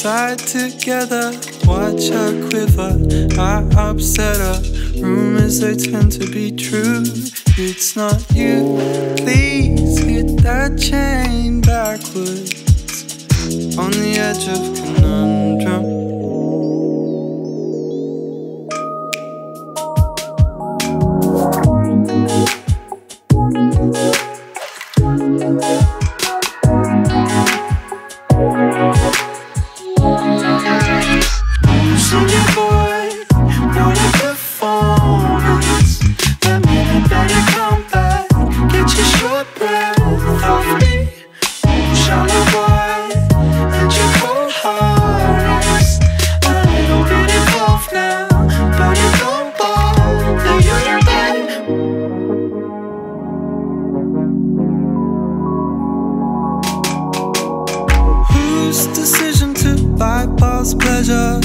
tied together. Watch her quiver. I upset her. Rumors they tend to be true. It's not you. Please hit that chain backwards on the edge of Whose decision to bypass pleasure?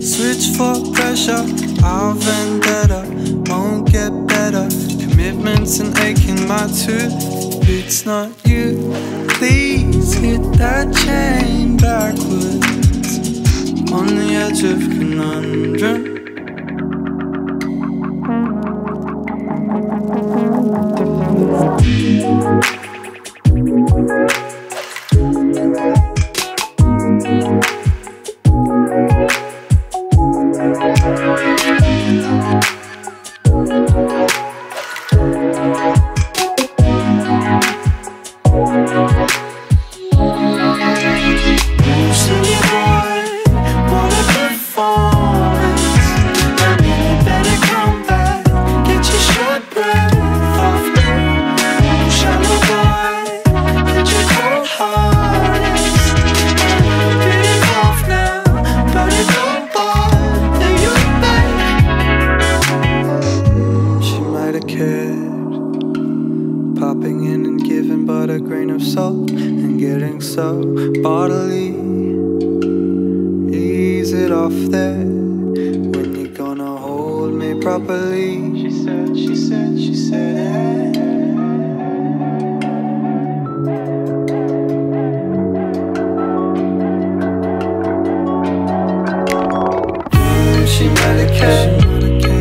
Switch for pressure, our vendetta won't get better. Commitments and aching my tooth. It's not you. Please hit that chain backwards on the edge of conundrum. grain of salt and getting so bodily. Ease it off there when you're gonna hold me properly. She said, she said, she said, She Mm, she.